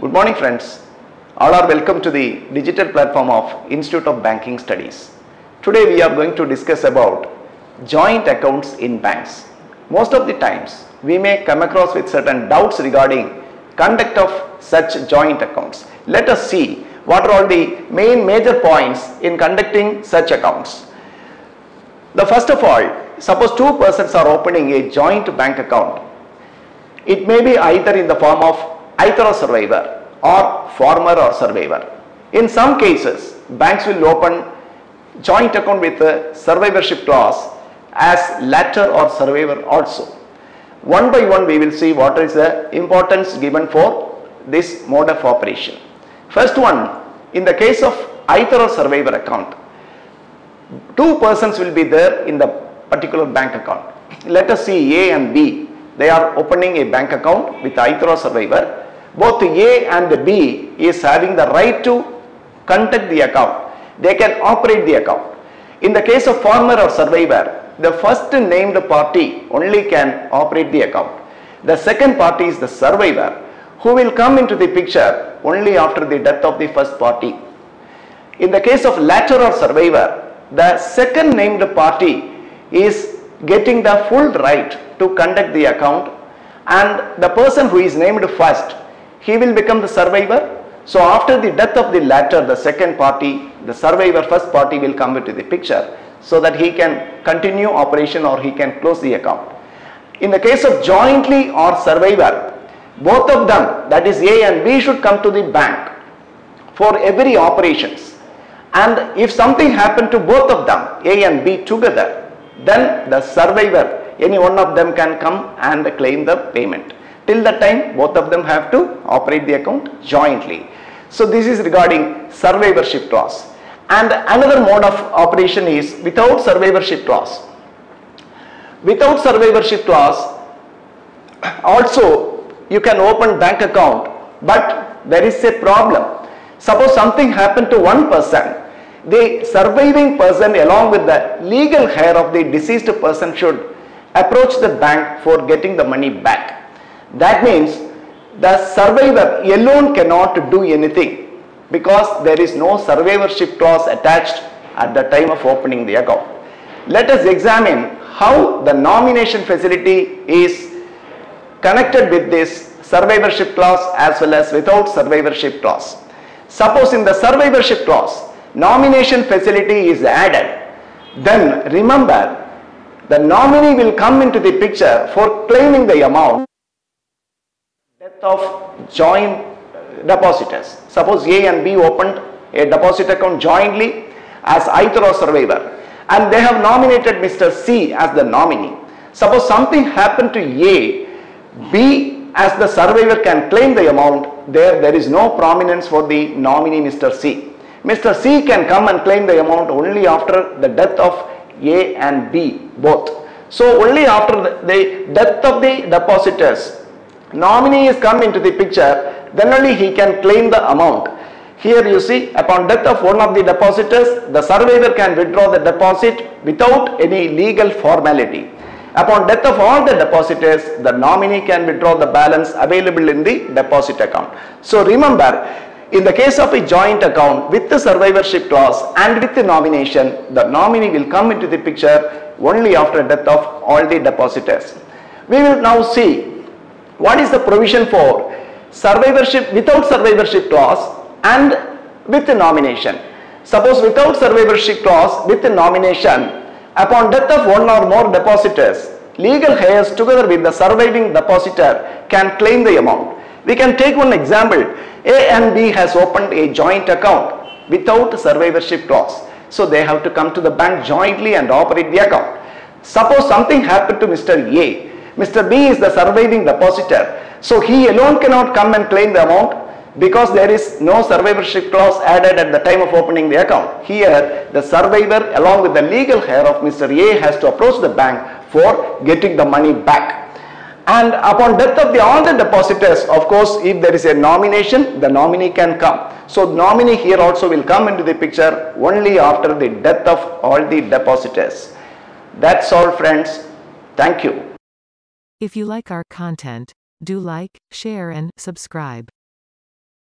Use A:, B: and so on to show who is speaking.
A: Good morning friends. All are welcome to the digital platform of Institute of Banking Studies. Today we are going to discuss about joint accounts in banks. Most of the times we may come across with certain doubts regarding conduct of such joint accounts. Let us see what are all the main major points in conducting such accounts. The first of all, suppose two persons are opening a joint bank account. It may be either in the form of either a survivor or former or survivor. In some cases, banks will open joint account with a survivorship clause as latter or survivor also. One by one we will see what is the importance given for this mode of operation. First one, in the case of either or survivor account, two persons will be there in the particular bank account. Let us see A and B. They are opening a bank account with either or survivor. Both A and B is having the right to conduct the account. They can operate the account. In the case of former or survivor, the first named party only can operate the account. The second party is the survivor who will come into the picture only after the death of the first party. In the case of latter or survivor, the second named party is getting the full right to conduct the account and the person who is named first, he will become the survivor. So after the death of the latter, the second party, the survivor first party will come into the picture so that he can continue operation or he can close the account. In the case of jointly or survivor, both of them that is A and B should come to the bank for every operations and if something happened to both of them A and B together then the survivor any one of them can come and claim the payment till the time both of them have to operate the account jointly. So this is regarding survivorship clause. And another mode of operation is without survivorship clause. Without survivorship clause also you can open bank account but there is a problem. Suppose something happened to one person. The surviving person along with the legal heir of the deceased person should approach the bank for getting the money back that means the survivor alone cannot do anything because there is no survivorship clause attached at the time of opening the account let us examine how the nomination facility is connected with this survivorship clause as well as without survivorship clause. Suppose in the survivorship clause, nomination facility is added, then remember the nominee will come into the picture for claiming the amount of joint depositors. Suppose A and B opened a deposit account jointly as either or survivor and they have nominated Mr. C as the nominee. Suppose something happened to A, B as the survivor can claim the amount, there there is no prominence for the nominee Mr. C. Mr. C can come and claim the amount only after the death of A and B both. So only after the death of the depositors, nominee is come into the picture, then only he can claim the amount. Here you see upon death of one of the depositors, the survivor can withdraw the deposit without any legal formality. Upon death of all the depositors, the nominee can withdraw the balance available in the deposit account. So remember, in the case of a joint account with the survivorship clause and with the nomination, the nominee will come into the picture only after death of all the depositors. We will now see what is the provision for survivorship without survivorship clause and with nomination. Suppose without survivorship clause with nomination, upon death of one or more depositors, legal heirs together with the surviving depositor can claim the amount. We can take one example. A and B has opened a joint account without survivorship clause. So they have to come to the bank jointly and operate the account. Suppose something happened to Mr. A. Mr. B is the surviving depositor. So he alone cannot come and claim the amount because there is no survivorship clause added at the time of opening the account. Here the survivor along with the legal heir of Mr. A has to approach the bank for getting the money back. And upon death of the all the depositors, of course, if there is a nomination, the nominee can come. So nominee here also will come into the picture only after the death of all the depositors. That's all friends. Thank you.
B: If you like our content, do like, share and subscribe.